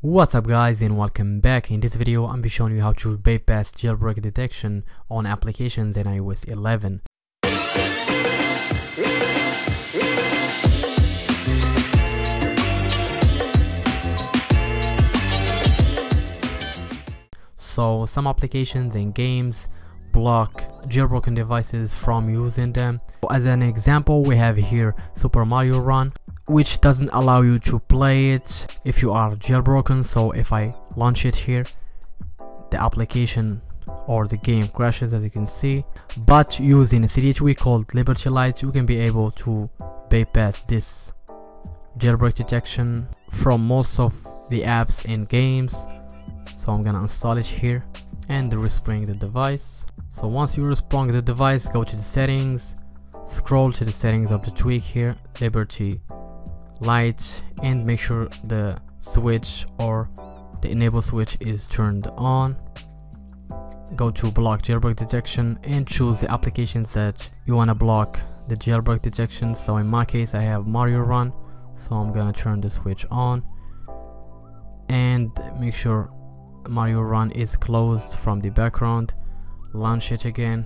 What's up guys and welcome back. In this video I'm be showing you how to bypass jailbreak detection on applications in iOS 11. So some applications and games block jailbroken devices from using them. As an example we have here Super Mario Run which doesn't allow you to play it if you are jailbroken. So if I launch it here the application or the game crashes as you can see. But using a CD called Liberty Lite you can be able to bypass this jailbreak detection from most of the apps and games. So I'm gonna install it here and respring the device. So once you resprung the device go to the settings scroll to the settings of the tweak here Liberty lights and make sure the switch or the enable switch is turned on. Go to block jailbreak detection and choose the applications that you want to block the jailbreak detection. So in my case I have Mario Run. So I'm gonna turn the switch on and make sure Mario Run is closed from the background launch it again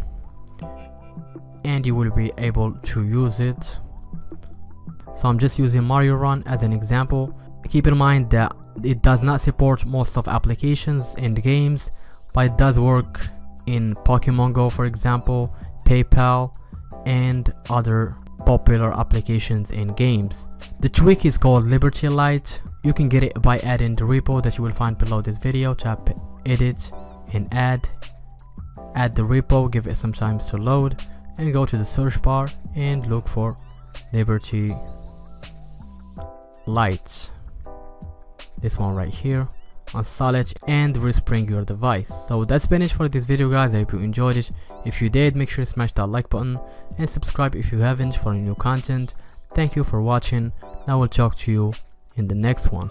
and you will be able to use it so I'm just using Mario Run as an example. Keep in mind that it does not support most of applications and games but it does work in Pokemon Go for example PayPal and other popular applications and games. The tweak is called Liberty Lite. You can get it by adding the repo that you will find below this video. Tap edit and add. Add the repo give it some time to load and go to the search bar and look for Liberty lights. This one right here. It and respring your device. So that's been it for this video guys. I hope you enjoyed it. If you did make sure to smash that like button and subscribe if you haven't for new content. Thank you for watching. I will talk to you in the next one